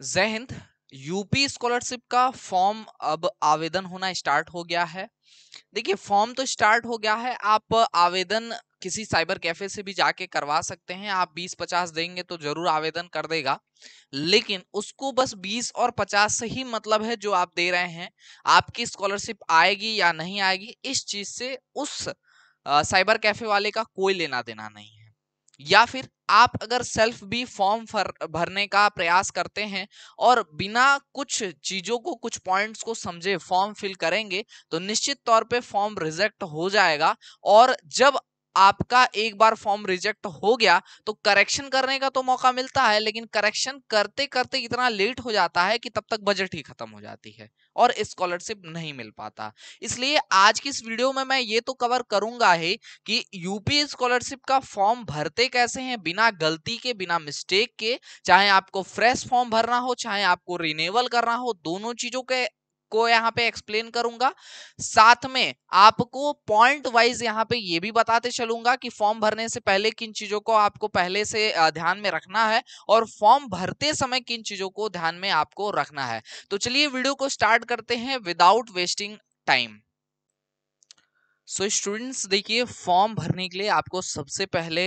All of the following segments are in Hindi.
जय हिंद। यूपी स्कॉलरशिप का फॉर्म अब आवेदन होना स्टार्ट हो गया है। देखिए, फॉर्म तो स्टार्ट हो गया है। आप आवेदन किसी साइबर कैफ़े से भी जाके करवा सकते हैं। आप 20-50 देंगे तो ज़रूर आवेदन कर देगा। लेकिन उसको बस 20 और 50 से ही मतलब है जो आप दे रहे हैं। आपकी स्कॉलरशिप आएगी या नहीं आएगी, इस चीज़ से उस साइबर कैफ़े वाले का कोई लेना देना नहीं है। या फिर आप अगर सेल्फ भी फॉर्म भरने का प्रयास करते हैं और बिना कुछ चीज़ों को, कुछ पॉइंट्स को समझे फॉर्म फिल करेंगे तो निश्चित तौर पे फॉर्म रिजेक्ट हो जाएगा और जब आपका एक बार फॉर्म रिजेक्ट हो गया तो करेक्शन करने का तो मौका मिलता है, लेकिन करेक्शन करते करते इतना लेट हो जाता है कि तब तक बजट ही खत्म हो जाती है और स्कॉलरशिप नहीं मिल पाता। इसलिए आज की इस वीडियो में मैं ये तो कवर करूँगा ही कि यूपी स्कॉलरशिप का फॉर्म भरते कैसे हैं, बिना गलती के, बिना मिस्टेक के, चाहे आपको फ्रेश फॉर्म भरना हो, चाहे आपको रिनेवल करना हो, दोनों चीज़ों के को यहाँ पे एक्सप्लेन करूँगा। साथ में आपको पॉइंट वाइज यहाँ पे ये भी बताते चलूँगा कि फॉर्म भरने से पहले किन चीज़ों को आपको पहले से ध्यान में रखना है और फॉर्म भरते समय किन चीज़ों को ध्यान में आपको रखना है। तो चलिए वीडियो को स्टार्ट करते हैं without wasting time so students देखिए फॉर्म भरने के लिए आपको सबसे पहले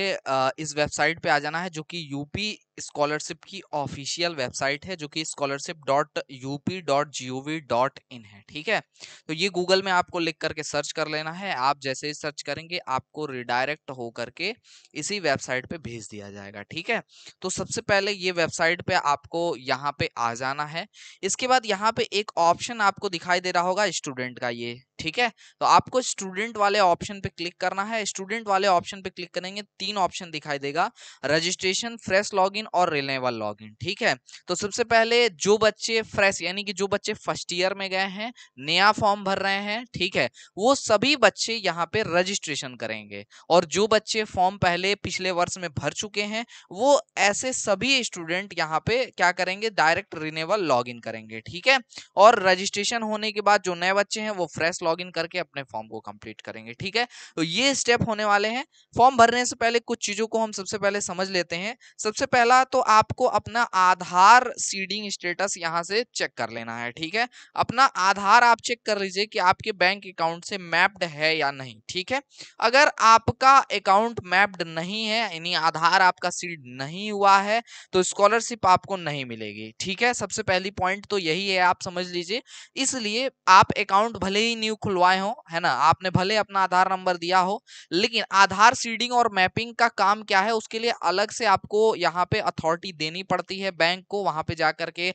इस वेबसाइट पे आ जाना है जो कि यूपी स्कॉलरशिप की ऑफिशियल वेबसाइट है, जो कि scholarship dot UP dot G O V dot in है, ठीक है? तो ये गूगल में आपको लिख करके सर्च कर लेना है। आप जैसे ही सर्च करेंगे, आपको रिडायरेक्ट हो करके इसी वेबसाइट पे भेज दिया जाएगा, ठीक है? तो सबसे पहले ये वेबसाइट पे आपको यहाँ पे आ जाना है। इसके बाद यहाँ पे एक ऑप्शन आपको दिखाई दे रहा होगा स्टूडेंट का ये, ठीक है? तो आपको स्टूडेंट वाले ऑप्शन पे क्लिक करना है। स्टूडेंट वाले ऑप्शन पे क्लिक करेंगे, तीन ऑप्शन दिखाई देगा। रजिस्ट्रेशन फ्रेश लॉगिन और रिलेबल लॉगिन ठीक है? तो सबसे पहले जो बच्चे फ्रेश यानी कि जो बच्चे फ़र्स्ट ईयर में गए हैं, नया फॉर्म भर रहे हैं, ठीक है? वो सभी बच्चे यहाँ पे रजिस्ट्रेशन करेंगे। और जो बच्चे फॉर्म पहले पिछले वर्ष में भर चुके हैं, वो ऐसे सभी स्टूडेंट यहाँ पे क्या करेंगे? डायरेक्ट रिनेबल लॉग करेंगे, ठीक है? और रजिस्ट्रेशन होने के बाद जो नए बच्चे हैं, वो फ्रेश लॉग करके अपने फॉर्म को कंप्लीट करेंगे, ठीक है? तो ये स्टेप होने वाले हैं। फॉर्म भरने से पहले कुछ चीज़ों को हम सबसे पहले समझ लेते हैं। सबसे पहला तो आपको अपना आधार सीडिंग स्टेटस यहाँ से चेक कर लेना है, ठीक है? अपना आधार आप चेक कर लीजिए कि आपके बैंक अकाउंट से मैप्ड है या नहीं, ठीक है? अगर आपका अकाउंट मैप्ड नहीं है, यानी आधार आपका सीड नहीं हुआ है तो स्कॉलरशिप आपको नहीं मिलेगी, ठीक है? सबसे पहली पॉइंट तो यही है, आप समझ लीजिए। इसलिए आप अकाउंट भले ही न्यू खुलवाए हो, है ना? आपने भले अपना आधार नंबर दिया हो, लेकिन आधार सीडिंग और मैपिंग का काम क्या है, उसके लिए अलग से आपको यहाँ पे अथॉरिटी देनी पड़ती है बैंक को वहाँ पे जाकर के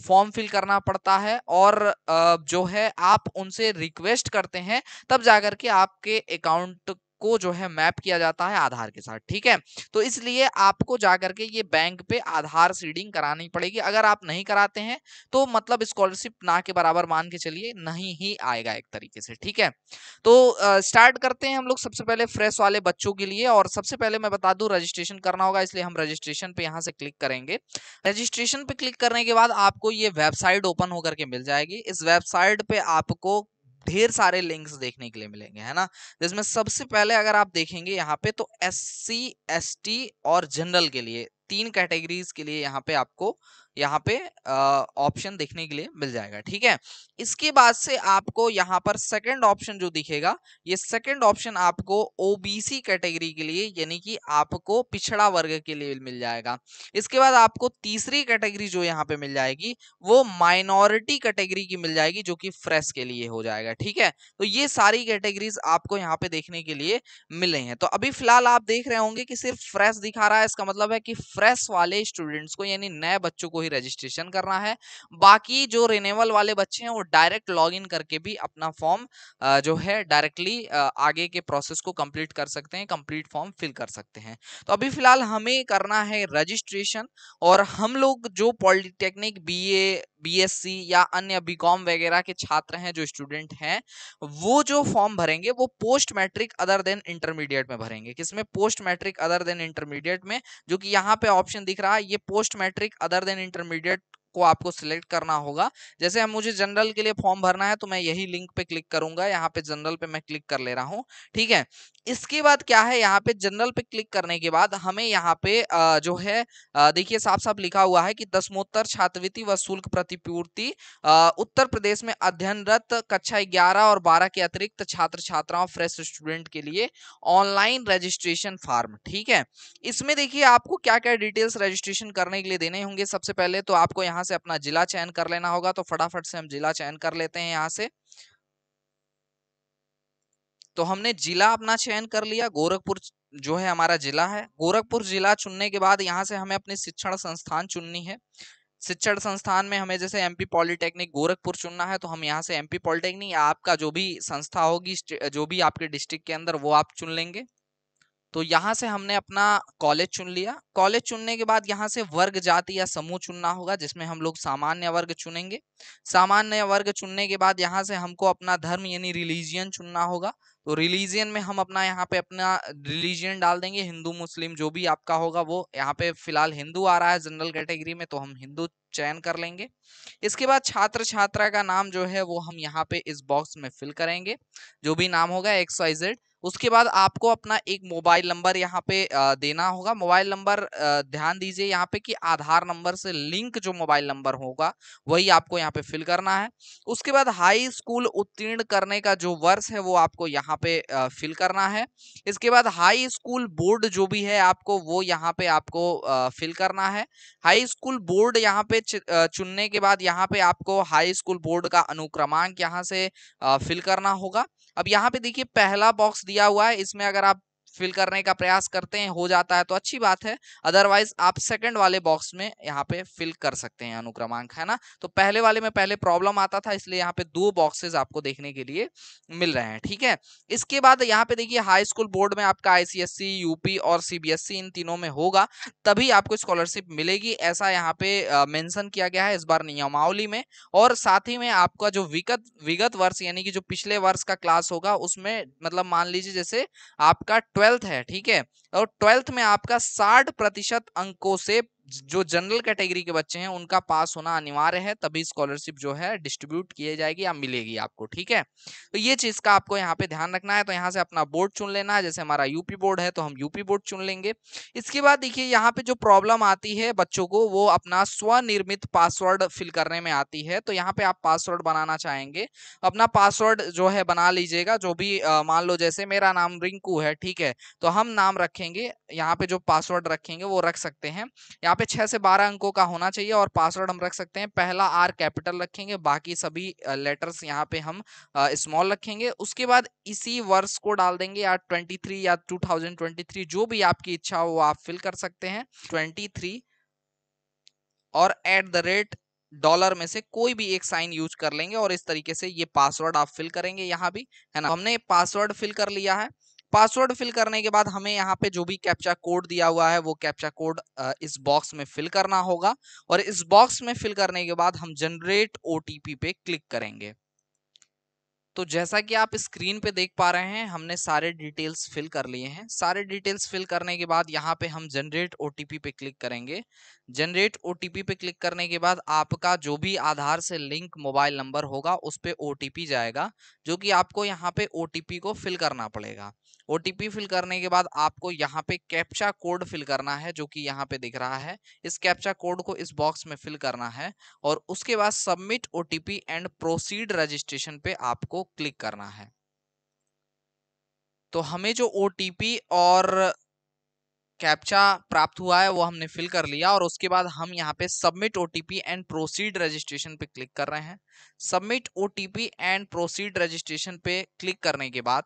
फॉर्म फिल करना पड़ता है और आ, जो है आप उनसे रिक्वेस्ट करते हैं तब जाकर के आपके अकाउंट को जो है मैप किया जाता है आधार के साथ, ठीक है? तो इसलिए आपको जाकर के ये बैंक पे आधार सीडिंग करानी पड़ेगी। अगर आप नहीं कराते हैं तो मतलब स्कॉलरशिप ना के बराबर मान के चलिए, नहीं ही आएगा एक तरीके से, ठीक है? तो स्टार्ट करते हैं हम लोग सबसे पहले फ्रेश वाले बच्चों के लिए और सबसे पहले मैं बता दू, रजिस्ट्रेशन करना होगा, इसलिए हम रजिस्ट्रेशन पे यहाँ से क्लिक करेंगे। रजिस्ट्रेशन पे क्लिक करने के बाद आपको ये वेबसाइट ओपन होकर के मिल जाएगी। इस वेबसाइट पे आपको ढेर सारे लिंक्स देखने के लिए मिलेंगे, है ना? जिसमें सबसे पहले अगर आप देखेंगे यहाँ पे तो एस सी एस टी और जनरल के लिए, तीन कैटेगरीज के लिए यहाँ पे आपको यहाँ पे ऑप्शन देखने के लिए मिल जाएगा, ठीक है? इसके बाद से आपको यहाँ पर सेकंड ऑप्शन जो दिखेगा, ये सेकंड ऑप्शन आपको ओबीसी कैटेगरी के लिए, यानी कि आपको पिछड़ा वर्ग के लिए मिल जाएगा। इसके बाद आपको तीसरी कैटेगरी जो यहाँ पे मिल जाएगी, वो माइनॉरिटी कैटेगरी की मिल जाएगी, जो कि फ्रेश के लिए हो जाएगा, ठीक है? तो ये सारी कैटेगरीज आपको यहाँ पे देखने के लिए मिल है। तो अभी फ़िलहाल आप देख रहे होंगे कि सिर्फ़ फ्रेश दिखा रहा है, इसका मतलब है कि फ्रेश वाले स्टूडेंट्स को, यानी नए बच्चों को ही रजिस्ट्रेशन करना है। बाकी जो रिनेवल वाले बच्चे हैं, वो डायरेक्ट लॉग करके भी अपना फॉर्म जो है डायरेक्टली आगे के प्रोसेस को कंप्लीट कर सकते हैं कंप्लीट फॉर्म फिल कर सकते हैं। तो अभी फ़िलहाल हमें करना है रजिस्ट्रेशन और हम लोग जो पॉलिटेक्निक बीए बीएससी या अन्य बीकॉम वगैरह के छात्र हैं, जो स्टूडेंट हैं, वो जो फॉर्म भरेंगे, वो post matric other than intermediate में भरेंगे। किसमें? Post matric other than intermediate में, जो कि यहाँ पे ऑप्शन दिख रहा है, ये post matric other than intermediate को आपको सिलेक्ट करना होगा। जैसे हम मुझे जनरल के लिए फॉर्म भरना है तो मैं यही लिंक पे क्लिक करूँगा, यहाँ पे जनरल पे मैं क्लिक कर ले रहा हूँ, ठीक है? इसके बाद क्या है, यहाँ पे जनरल पे क्लिक करने के बाद हमें यहाँ पे जो है देखिए साफ़ साफ़ लिखा हुआ है कि दसमोत्तर छात्रवृत्ति व शुल्क प्रतिपूर्ति उत्तर प्रदेश में अध्ययनरत कक्षा ग्यारह और बारह के अतिरिक्त छात्र छात्राओं फ्रेश स्टूडेंट के लिए ऑनलाइन रजिस्ट्रेशन फॉर्म, ठीक है? इसमें देखिए आपको क्या क्या डिटेल्स रजिस्ट्रेशन करने के लिए देने होंगे सबसे पहले तो आपको यहाँ से अपना जिला चयन कर लेना होगा तो फटाफट से हम जिला चयन कर लेते हैं यहाँ से। तो हमने जिला अपना चयन कर लिया, गोरखपुर जो है हमारा जिला है। गोरखपुर जिला चुनने के बाद यहाँ से हमें अपनी शिक्षण संस्थान चुननी है। शिक्षण संस्थान में हमें जैसे एमपी पॉलिटेक्निक गोरखपुर चुनना है तो हम यहाँ से एमपी पॉलिटेक्निक आपका जो भी संस्था होगी, जो भी आपके डिस्ट्रिक्ट के अंदर, वो आप चुन लेंगे। तो यहाँ से हमने अपना कॉलेज चुन लिया। कॉलेज चुनने के बाद यहाँ से वर्ग, जाति या समूह चुनना होगा, जिसमें हम लोग सामान्य वर्ग चुनेंगे। सामान्य वर्ग चुनने के बाद यहाँ से हमको अपना धर्म यानी रिलीजियन चुनना होगा। तो रिलीजियन में हम अपना यहाँ पे अपना रिलीजियन डाल देंगे, हिंदू, मुस्लिम जो भी आपका होगा वो। यहाँ पे फ़िलहाल हिंदू आ रहा है जनरल कैटेगरी में तो हम हिंदू चयन कर लेंगे। इसके बाद छात्र छात्रा का नाम जो है वो हम यहाँ पे इस बॉक्स में फिल करेंगे। जो भी नाम होगा एक्स, वाई, जेड उसके बाद आपको अपना एक मोबाइल नंबर यहाँ पे देना होगा। मोबाइल नंबर ध्यान दीजिए यहाँ पे कि आधार नंबर से लिंक जो मोबाइल नंबर होगा, वही आपको यहाँ पे फिल करना है। उसके बाद हाई स्कूल उत्तीर्ण करने का जो वर्ष है वो आपको यहाँ पे फिल करना है। इसके बाद हाई स्कूल बोर्ड जो भी है आपको, वो यहाँ पे आपको फिल करना है। हाई स्कूल बोर्ड यहाँ पे चुनने के बाद यहाँ पे आपको हाई स्कूल बोर्ड का अनुक्रमांक यहाँ से फिल करना होगा। अब यहाँ पे देखिए पहला बॉक्स दिया हुआ है इसमें अगर आप फिल करने का प्रयास करते हैं, हो जाता है तो अच्छी बात है। अदरवाइज़ आप सेकंड वाले बॉक्स में यहाँ पे फिल कर सकते हैं अनुक्रमांक, है ना? तो पहले वाले में पहले प्रॉब्लम आता था, इसलिए यहाँ पे दो बॉक्सेस आपको देखने के लिए मिल रहे हैं, ठीक है? इसके बाद यहाँ पे देखिए, हाई स्कूल बोर्ड में आपका आईसीएससी यूपी और सीबीएसई इन तीनों में होगा, तभी आपको स्कॉलरशिप मिलेगी, ऐसा यहाँ पे मेंशन किया गया है इस बार नियमावली में। और साथ ही में आपका जो विगत विगत वर्ष यानी कि जो पिछले वर्ष का क्लास होगा, उसमें मतलब मान लीजिए जैसे आपका ट्वेल्थ है ठीक है? और ट्वेल्थ में आपका साठ प्रतिशत अंकों से जो जनरल कैटेगरी के बच्चे हैं, उनका पास होना अनिवार्य है, तभी स्कॉलरशिप जो है डिस्ट्रीब्यूट किए जाएगी या मिलेगी आपको, ठीक है? तो ये चीज़ का आपको यहाँ पे ध्यान रखना है तो यहाँ से अपना बोर्ड चुन लेना है, जैसे हमारा यूपी बोर्ड है तो हम यूपी बोर्ड चुन लेंगे। इसके बाद देखिए, यहाँ पे जो प्रॉब्लम आती है बच्चों को, वो अपना स्वनिर्मित पासवर्ड फिल करने में आती है तो यहाँ पे आप पासवर्ड बनाना चाहेंगे, अपना पासवर्ड जो है बना लीजिएगा, जो भी मान लो जैसे मेरा नाम रिंकू है, ठीक है? तो हम नाम रखेंगे, यहाँ पे जो पासवर्ड रखेंगे, वो रख सकते हैं। यहाँ पे छह से बारह अंकों का होना चाहिए और पासवर्ड हम रख सकते हैं। पहला आर कैपिटल रखेंगे, बाकी सभी लेटर्स यहाँ पे हम स्मॉल रखेंगे। उसके बाद इसी वर्ष को डाल देंगे या 23 या 2023 जो भी आपकी इच्छा हो आप फिल कर सकते हैं। 23 और एट द रेट डॉलर में से कोई भी एक साइन यूज़ कर लेंगे और इस तरीके से ये पासवर्ड आप फिल करेंगे यहाँ भी, है ना? हमने पासवर्ड फिल कर लिया है। पासवर्ड फिल करने के बाद हमें यहाँ पे जो भी कैप्चा कोड दिया हुआ है, वो कैप्चा कोड इस बॉक्स में फिल करना होगा और इस बॉक्स में फिल करने के बाद हम जनरेट ओटीपी पे क्लिक करेंगे। तो जैसा कि आप स्क्रीन पे देख पा रहे हैं, हमने सारे डिटेल्स फिल कर लिए हैं। सारे डिटेल्स फिल करने के बाद यहाँ पे हम जनरेट ओटीपी पे क्लिक करेंगे। जनरेट ओटीपी पे क्लिक करने के बाद आपका जो भी आधार से लिंक मोबाइल नंबर होगा, उस पर ओटीपी जाएगा, जो कि आपको यहाँ पे ओटीपी को फिल करना पड़ेगा। ओटीपी फिल करने के बाद आपको यहाँ पे कैप्चा कोड फिल करना है, जो कि यहाँ पे दिख रहा है। इस कैप्चा कोड को इस बॉक्स में फिल करना है और उसके बाद submit OTP and proceed registration पे आपको क्लिक करना है। तो हमें जो ओटीपी और कैप्चा प्राप्त हुआ है, वो हमने फिल कर लिया और उसके बाद हम यहाँ पे submit OTP and proceed registration पे क्लिक कर रहे हैं। Submit OTP and proceed registration पे क्लिक करने के बाद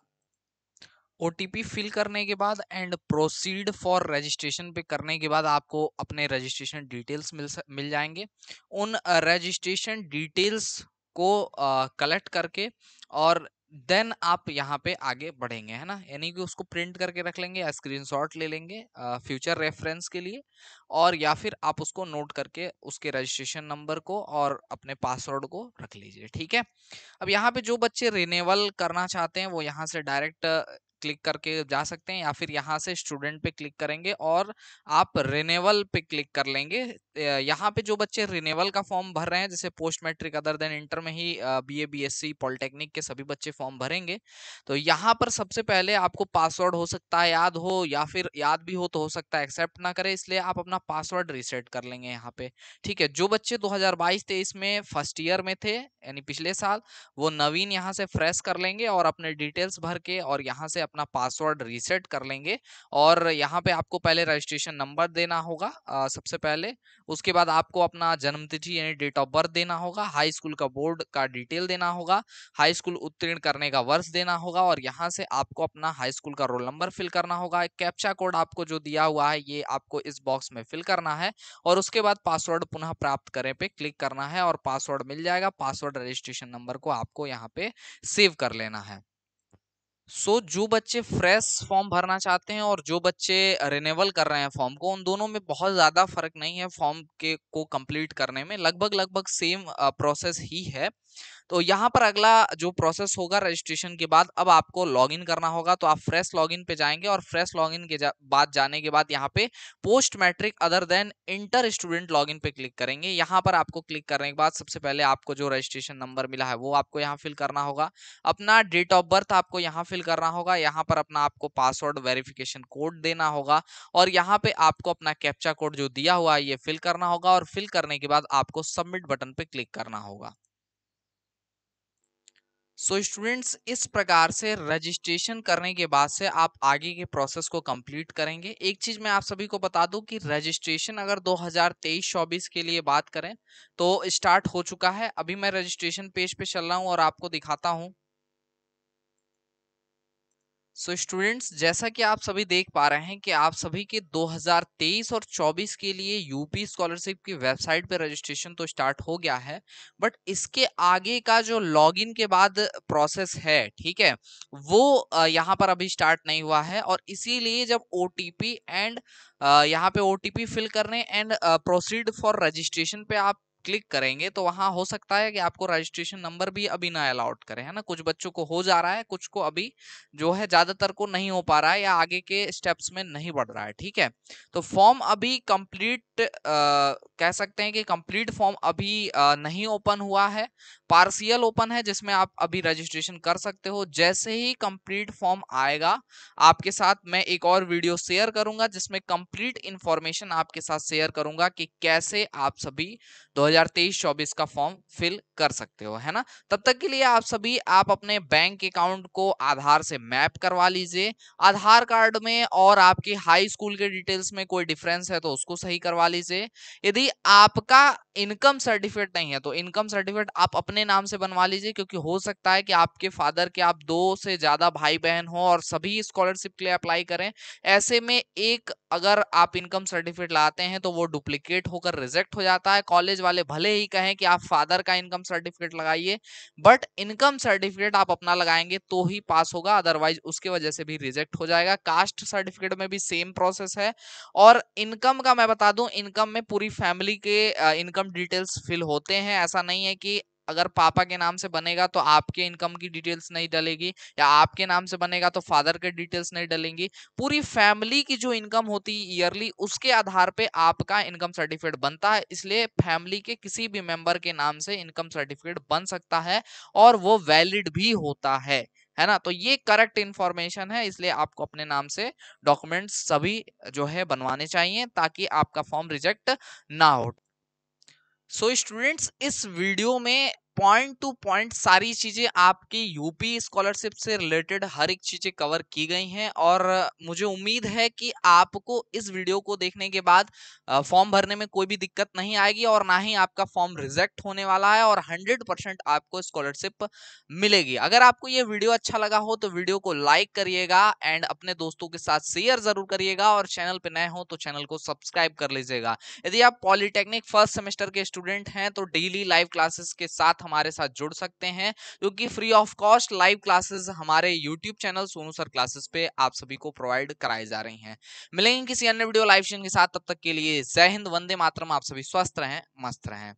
ओटीपी फिल करने के बाद एंड प्रोसीड फॉर रजिस्ट्रेशन पे करने के बाद आपको अपने रजिस्ट्रेशन डिटेल्स मिल मिल जाएँगे। उन रजिस्ट्रेशन डिटेल्स को कलेक्ट करके और देन आप यहाँ पे आगे बढ़ेंगे, है ना? यानी कि उसको प्रिंट करके रख लेंगे या स्क्रीनशॉट ले लेंगे फ्यूचर रेफरेंस के लिए और या फिर आप उसको नोट करके उसके रजिस्ट्रेशन नंबर को और अपने पासवर्ड को रख लीजिए, ठीक है? अब यहाँ पे जो बच्चे रिनेवल करना चाहते हैं, वो यहाँ से डायरेक्ट क्लिक करके जा सकते हैं या फिर यहाँ से स्टूडेंट पे क्लिक करेंगे और आप रिनेवल पे क्लिक कर लेंगे यहाँ पे जो बच्चे रिनेवल का फॉर्म भर रहे हैं जैसे post matric other than inter में ही B A B S C polytechnic के सभी बच्चे फॉर्म भरेंगे। तो यहाँ पर सबसे पहले आपको पासवर्ड हो सकता है याद हो या फिर याद भी हो तो हो सकता है एक्सेप्ट ना करे इसलिए आप अपना पासवर्ड रिसेट कर लेंगे यहाँ पे। ठीक है जो बच्चे 2022-23 में फ़र्स्ट ईयर में थे यानी पिछले साल वो नवीन यहाँ से फ्रेश कर लेंगे और अपने डिटेल्स भर के और यहाँ से अपना पासवर्ड रीसेट कर लेंगे। और यहाँ पे आपको पहले रजिस्ट्रेशन नंबर देना होगा आ, सबसे पहले। उसके बाद आपको अपना जन्म तिथि यानी डेट ऑफ़ बर्थ देना होगा हाई स्कूल का बोर्ड का डिटेल देना होगा हाई स्कूल उत्तीर्ण करने का वर्ष देना होगा और यहाँ से आपको अपना हाई स्कूल का रोल नंबर फिल करना होगा। कैप्चा कोड आपको जो दिया हुआ है, ये आपको इस बॉक्स में फिल करना है और उसके बाद पासवर्ड पुनः प्राप्त करें पे क्लिक करना है और पासवर्ड मिल जाएगा पासवर्ड रजिस्ट्रेशन नंबर को आपको यहाँ पे सेव कर लेना है। सो so, जो बच्चे फ्रेश फॉर्म भरना चाहते हैं और जो बच्चे रिनेवल कर रहे हैं फॉर्म को उन दोनों में बहुत ज़्यादा फ़र्क नहीं है फॉर्म के को कंप्लीट करने में। लगभग लगभग सेम प्रोसेस ही है। तो यहाँ पर अगला जो प्रोसेस होगा रजिस्ट्रेशन के बाद अब आपको लॉगिन करना होगा तो आप फ्रेश लॉगिन पे जाएँगे और फ्रेश लॉगिन के जा, बाद जाने के बाद यहाँ पे post matric other than inter student login पे क्लिक करेंगे। यहाँ पर आपको क्लिक करने के बाद सबसे पहले आपको जो रजिस्ट्रेशन नंबर मिला है वो आपको यहाँ फिल करना होगा। अपना डेट ऑफ़ बर्थ आपको यहाँ करना होगा। यहाँ पर अपना आपको पासवर्ड वेरिफिकेशन कोड देना होगा और यहाँ पे आपको अपना कैप्चा कोड जो दिया हुआ है ये फिल करना होगा और फिल करने के बाद आपको सबमिट बटन पे क्लिक करना होगा। सो so, स्टूडेंट्स इस प्रकार से रजिस्ट्रेशन करने के बाद से आप आगे के प्रोसेस को कंप्लीट करेंगे। एक चीज़ मैं आप सभी को बता दूँ कि रजिस्ट्रेशन अगर 2023-24 के लिए बात करें तो स्टार्ट हो चुका है। अभी मैं रजिस्ट्रेशन पेज पे चल रहा हूँ और आपको दिखाता हूँ। सो so, स्टूडेंट्स जैसा कि आप सभी देख पा रहे हैं कि आप सभी के 2023 और 24 के लिए यूपी स्कॉलरशिप की वेबसाइट पर रजिस्ट्रेशन तो स्टार्ट हो गया है बट इसके आगे का जो लॉगिन के बाद प्रोसेस है ठीक है वो यहाँ पर अभी स्टार्ट नहीं हुआ है और इसीलिए जब ओटीपी एंड यहाँ पे ओटीपी फिल करने एंड प्रोसीड फॉर रजिस्ट्रेशन पे आप क्लिक करेंगे तो वहाँ हो सकता है कि आपको रजिस्ट्रेशन नंबर भी अभी ना अलाउट करें है ना? कुछ बच्चों को हो जा रहा है कुछ को अभी जो है ज़्यादातर को नहीं हो पा रहा है या आगे के स्टेप्स में नहीं बढ़ रहा है ठीक है? तो फॉर्म अभी कंप्लीट कह सकते हैं कि कंप्लीट फॉर्म अभी आ, नहीं ओपन हुआ है। पार्सियल ओपन है जिसमें आप अभी रजिस्ट्रेशन कर सकते हो। जैसे ही कंप्लीट फॉर्म आएगा आपके साथ मैं एक और वीडियो शेयर करूँगा जिसमें कंप्लीट इंफॉर्मेशन आपके साथ शेयर करूँगा कि कैसे आप सभी 2023-24 का फॉर्म फिल कर सकते हो, है ना? तब तक के लिए आप सभी, आप अपने बैंक अकाउंट को आधार से मैप करवा लीजिए। आधार कार्ड में और आपके हाई स्कूल के डिटेल्स में कोई डिफरेंस है तो उसको सही करवा लीजिए। यदि आपका इनकम सर्टिफिकेट नहीं है तो इनकम सर्टिफिकेट आप अपने नाम से बनवा लीजिए, क्योंकि हो सकता है कि आपके फादर के आप दो से ज़्यादा भाई बहन हो और सभी स्कॉलरशिप के लिए अप्लाई करें। ऐसे में एक अगर आप इनकम सर्टिफिकेट लाते हैं तो वो डुप्लीकेट होकर रिजेक्ट हो जाता है। कॉलेज वाले भले ही कहें कि आप फादर का इनकम सर्टिफिकेट लगाइए, बट इनकम सर्टिफिकेट आप अपना लगाएँगे तो ही पास होगा, अदरवाइज़ उसके वजह से भी रिजेक्ट हो जाएगा। कास्ट सर्टिफिकेट में भी सेम प्रोसेस है और इनकम का मैं बता दूँ, इनकम में पूरी फैमिली के इनकम डिटेल्स फिल होते हैं। ऐसा नहीं है कि अगर पापा के नाम से बनेगा तो आपके इनकम की डिटेल्स नहीं डलेगी या आपके नाम से बनेगा तो फादर के डिटेल्स नहीं डलेंगी। पूरी फैमिली की जो इनकम होती है ईयरली, उसके आधार पे आपका इनकम सर्टिफिकेट बनता है। इसलिए फैमिली के किसी भी मेंबर के नाम से इनकम सर्टिफिकेट बन सकता है और वो वैलिड भी होता है है ना? तो ये करेक्ट इंफॉर्मेशन है, इसलिए आपको अपने नाम से डॉक्यूमेंट्स सभी जो है बनवाने चाहिए ताकि आपका फॉर्म रिजेक्ट ना हो। सो so, स्टूडेंट्स इस वीडियो में पॉइंट टू पॉइंट सारी चीज़ें आपकी यूपी स्कॉलरशिप से रिलेटेड हर एक चीज़ें कवर की गई हैं और मुझे उम्मीद है कि आपको इस वीडियो को देखने के बाद फॉर्म भरने में कोई भी दिक्कत नहीं आएगी और ना ही आपका फॉर्म रिजेक्ट होने वाला है और 100 परसेंट आपको स्कॉलरशिप मिलेगी। अगर आपको ये वीडियो अच्छा लगा हो तो वीडियो को लाइक करिएगा एंड अपने दोस्तों के साथ शेयर ज़रूर करिएगा और चैनल पर नए हो तो चैनल को सब्सक्राइब कर लीजिएगा। यदि आप पॉलिटेक्निक फ़र्स्ट सेमेस्टर के स्टूडेंट हैं तो डेली लाइव क्लासेस के साथ हमारे साथ जुड़ सकते हैं क्योंकि free of cost live classes हमारे YouTube channel Sonu sir classes पे आप सभी को प्रोवाइड कराई जा रही हैं। मिलेंगे किसी अन्य वीडियो लाइव के साथ, तब तक के लिए जय हिंद, वंदे मातरम, आप सभी स्वस्थ रहें, मस्त रहें।